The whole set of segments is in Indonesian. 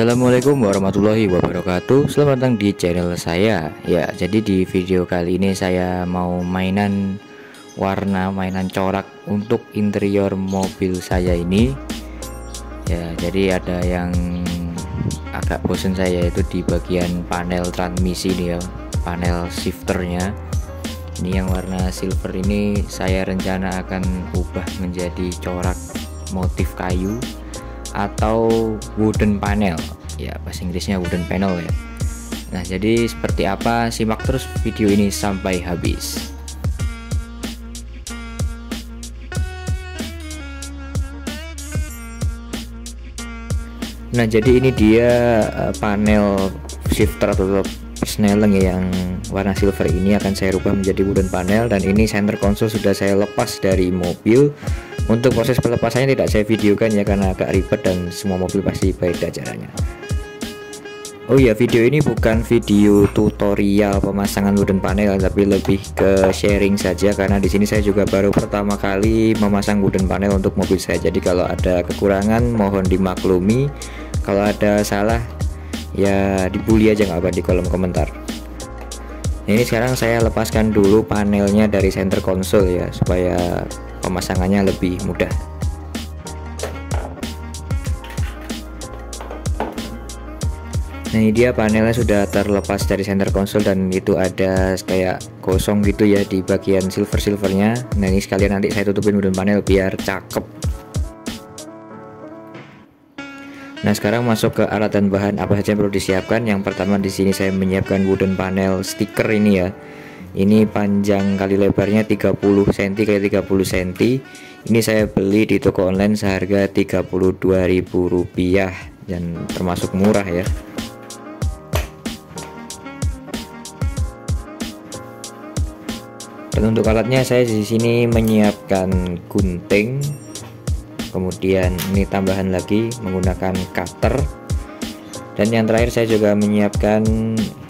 Assalamualaikum warahmatullahi wabarakatuh. Selamat datang di channel saya. Ya jadi di video kali ini saya mau mainan warna mainan corak untuk interior mobil saya ini. Ya jadi ada yang agak bosan saya itu di bagian panel transmisi nih ya Panel shifternya. Ini yang warna silver ini saya rencana akan ubah menjadi corak motif kayu atau wooden panel. Ya bahasa Inggrisnya wooden panel ya. Nah jadi seperti apa? Simak terus video ini sampai habis. Nah jadi ini dia eh, panel shifter atau snelling ya yang warna silver ini akan saya rubah menjadi wooden panel. Dan ini center console sudah saya lepas dari mobil untuk proses pelepasannya tidak saya videokan ya karena agak ribet dan semua mobil pasti beda caranya. Oh iya, video ini bukan video tutorial pemasangan wooden panel tapi lebih ke sharing saja karena di sini saya juga baru pertama kali memasang wooden panel untuk mobil saya. Jadi kalau ada kekurangan mohon dimaklumi. Kalau ada salah ya dibully aja nggak apa di kolom komentar. Ini sekarang saya lepaskan dulu panelnya dari center console ya supaya pemasangannya lebih mudah. Nah ini dia panelnya sudah terlepas dari center console dan itu ada kayak kosong gitu ya di bagian silver-silvernya. Nah ini sekalian nanti saya tutupin wooden panel biar cakep Nah sekarang masuk ke alat dan bahan. Apa saja yang perlu disiapkan? Yang pertama di sini saya menyiapkan wooden panel stiker ini ya. Ini panjang kali lebarnya 30 cm kali 30 cm ini saya beli di toko online seharga Rp32.000 dan termasuk murah ya. Dan untuk alatnya saya di sini menyiapkan gunting kemudian ini tambahan lagi menggunakan cutter. Dan yang terakhir saya juga menyiapkan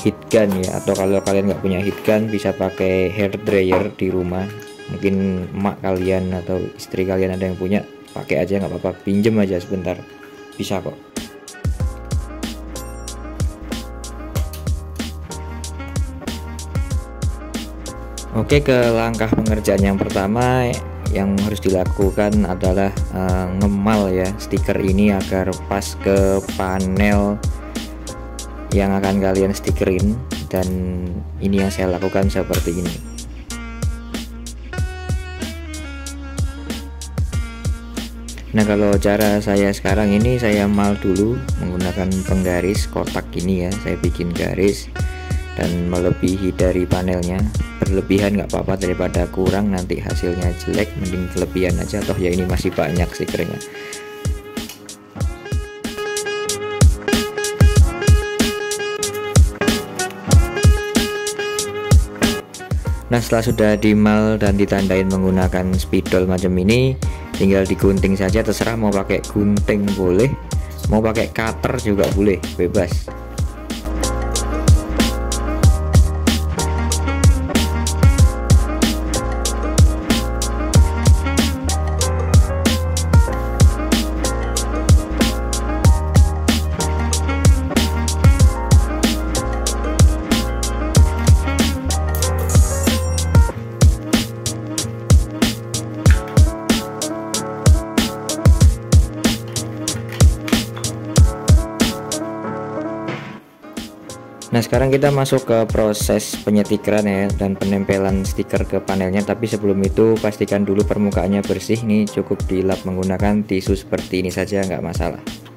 heat gun ya. Atau kalau kalian nggak punya heat gun bisa pakai hair dryer di rumah. Mungkin emak kalian atau istri kalian ada yang punya pakai aja nggak apa-apa. Pinjem aja sebentar. Bisa kok. Oke ke langkah pengerjaan yang pertama yang harus dilakukan adalah uh, ngemal ya stiker ini agar pas ke panel yang akan kalian stikerin dan ini yang saya lakukan seperti ini. Nah kalau cara saya sekarang ini saya mal dulu menggunakan penggaris kotak ini ya. Saya bikin garis dan melebihi dari panelnya. Berlebihan nggak apa-apa daripada kurang nanti hasilnya jelek mending kelebihan aja. Toh ya ini masih banyak stikernya. Nah setelah sudah dimal dan ditandain menggunakan spidol macam ini tinggal digunting saja. Terserah mau pakai gunting boleh mau pakai cutter juga boleh bebas Nah sekarang kita masuk ke proses penyetikeran ya dan penempelan stiker ke panelnya. Tapi sebelum itu pastikan dulu permukaannya bersih. Nih cukup dilap menggunakan tisu seperti ini saja nggak masalah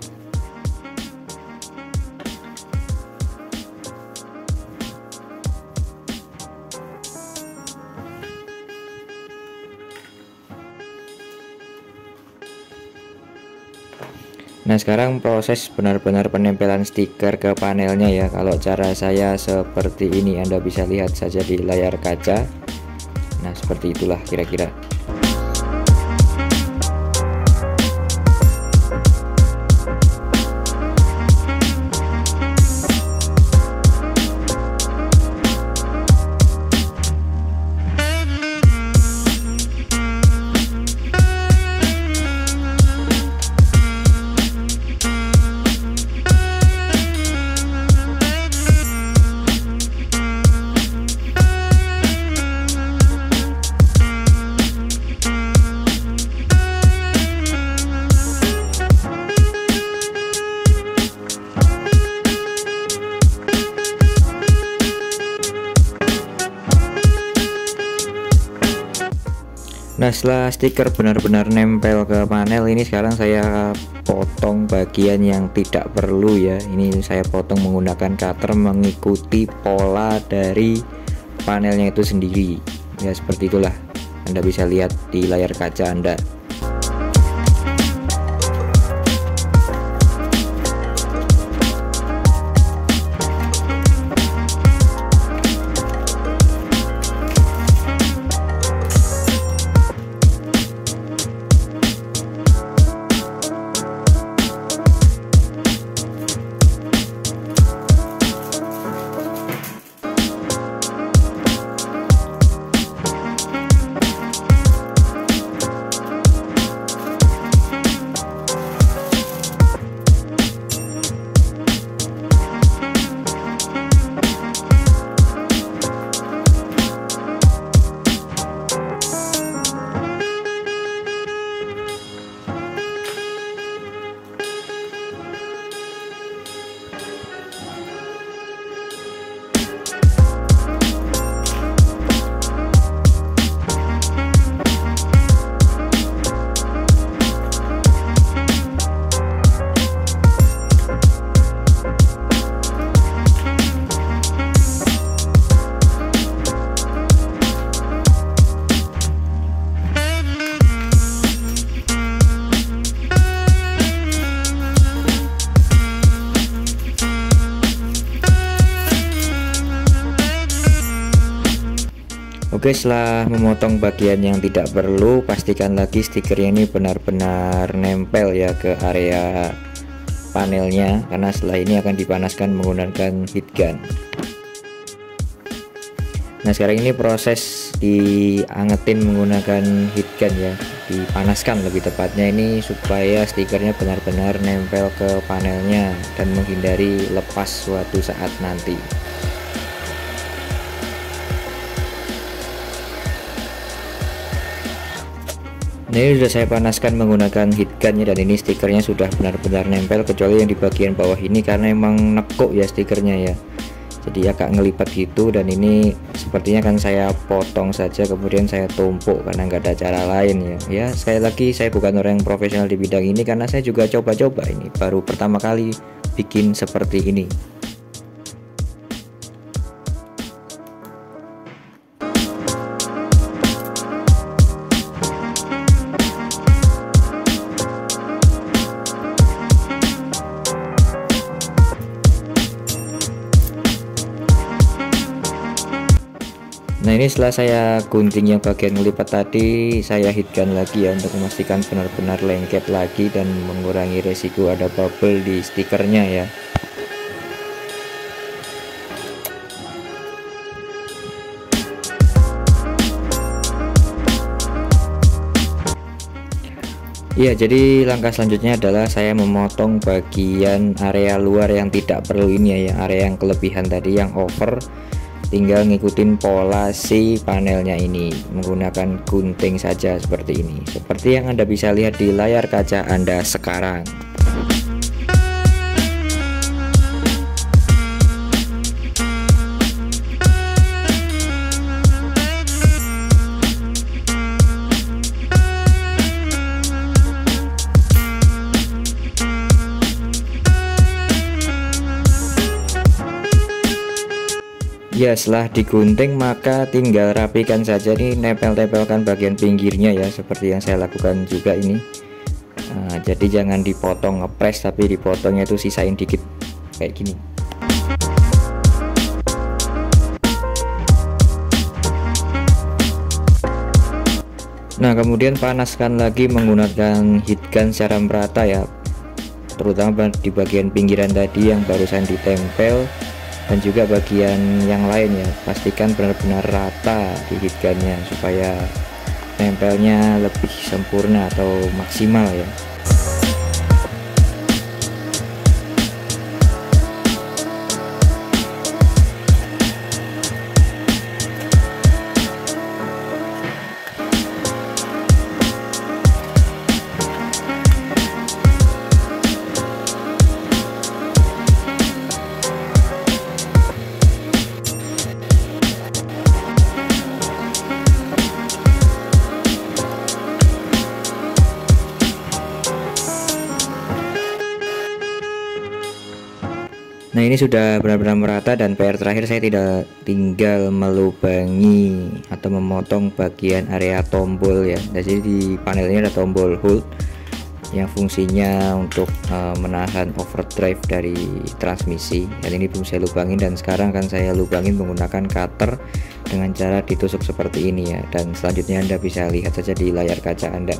Nah sekarang proses benar-benar penempelan stiker ke panelnya ya. Kalau cara saya seperti ini Anda bisa lihat saja di layar kaca. Nah seperti itulah kira-kira Nah setelah stiker benar-benar nempel ke panel. Ini sekarang saya potong bagian yang tidak perlu ya. Ini saya potong menggunakan cutter mengikuti pola dari panelnya itu sendiri. Ya seperti itulah Anda bisa lihat di layar kaca Anda Oke setelah memotong bagian yang tidak perlu. Pastikan lagi stikernya ini benar-benar nempel ya ke area panelnya karena setelah ini akan dipanaskan menggunakan heat gun. Nah sekarang ini proses diangetin menggunakan heat gun ya. Dipanaskan lebih tepatnya ini supaya stikernya benar-benar nempel ke panelnya dan menghindari lepas suatu saat nanti Ini sudah saya panaskan menggunakan heat gun ya dan ini stikernya sudah benar-benar nempel kecuali yang di bagian bawah ini karena emang nekuk ya stikernya ya. Jadi agak ngelipat gitu dan ini sepertinya kan saya potong saja kemudian saya tumpuk karena nggak ada cara lain ya. Ya sekali lagi saya bukan orang yang profesional di bidang ini karena saya juga coba-coba ini baru pertama kali bikin seperti ini ini setelah saya gunting yang bagian melipat tadi saya hitkan lagi ya untuk memastikan benar-benar lengket lagi dan mengurangi resiko ada bubble di stikernya ya. Ya, jadi langkah selanjutnya adalah saya memotong bagian area luar yang tidak perlu ini ya, area yang kelebihan tadi yang over tinggal ngikutin pola si panelnya ini menggunakan gunting saja seperti ini. Seperti yang anda bisa lihat di layar kaca anda sekarang ya setelah digunting maka tinggal rapikan saja. Nih nempel-tempelkan bagian pinggirnya ya seperti yang saya lakukan juga ini. Nah, jadi jangan dipotong ngepres tapi dipotongnya itu sisain dikit kayak gini. Nah kemudian panaskan lagi menggunakan heat gun secara merata ya terutama di bagian pinggiran tadi yang barusan ditempel dan juga bagian yang lain ya pastikan benar-benar rata gigitkannya supaya nempelnya lebih sempurna atau maksimal ya Nah ini sudah benar-benar merata dan PR terakhir saya tidak tinggal melubangi atau memotong bagian area tombol ya. Jadi di panel ini ada tombol hold yang fungsinya untuk uh, menahan overdrive dari transmisi. Dan ini belum saya lubangin dan sekarang akan saya lubangin menggunakan cutter dengan cara ditusuk seperti ini ya. Dan selanjutnya Anda bisa lihat saja di layar kaca Anda.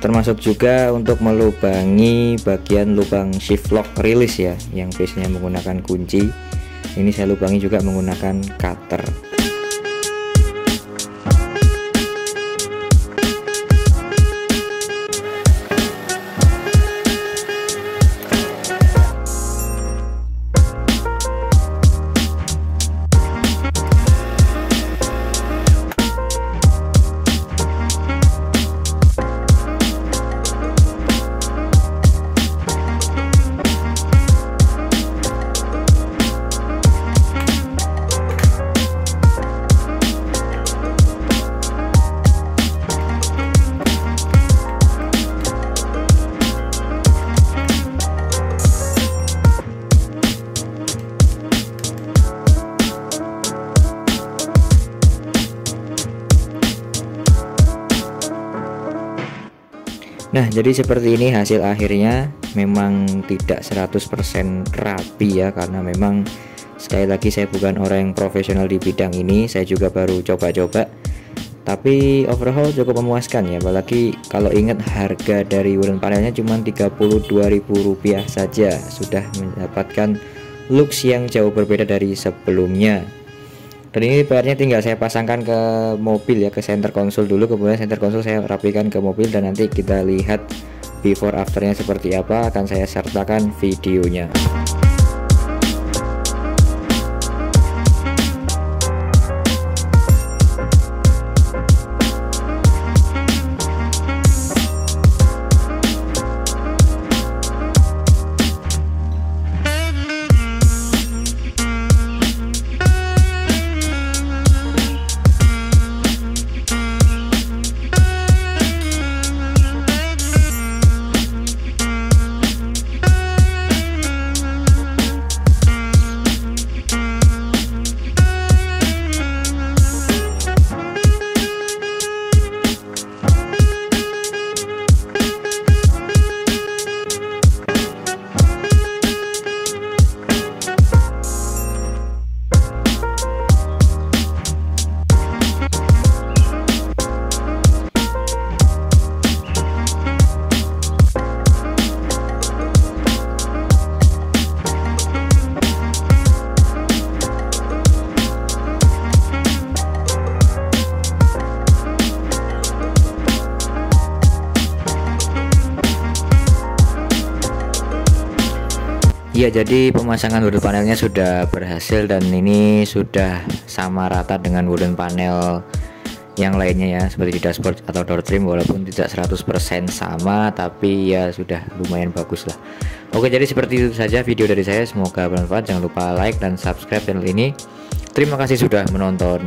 Termasuk juga untuk melubangi bagian lubang shift lock release ya yang biasanya menggunakan kunci. Ini saya lubangi juga menggunakan cutter Nah jadi seperti ini hasil akhirnya. Memang tidak 100% rapi ya karena memang sekali lagi saya bukan orang yang profesional di bidang ini. Saya juga baru coba-coba. Tapi overhaul cukup memuaskan ya apalagi kalau ingat harga dari wooden panelnya cuma Rp32.000 saja. Sudah mendapatkan looks yang jauh berbeda dari sebelumnya dan ini PR-nya tinggal saya pasangkan ke mobil ya ke center console dulu. Kemudian center console saya rapikan ke mobil dan nanti kita lihat before afternya seperti apa akan saya sertakan videonya Ya jadi pemasangan wooden panelnya sudah berhasil dan ini sudah sama rata dengan wooden panel yang lainnya ya seperti di dashboard atau door trim walaupun tidak 100% sama tapi ya sudah lumayan bagus lah. Oke jadi seperti itu saja video dari saya. Semoga bermanfaat. Jangan lupa like dan subscribe channel ini. Terima kasih sudah menonton